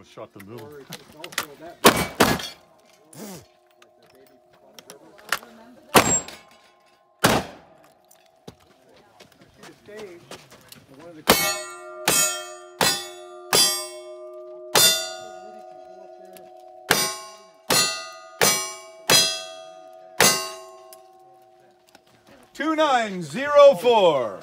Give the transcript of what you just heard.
almost shot the middle. Two nine zero four.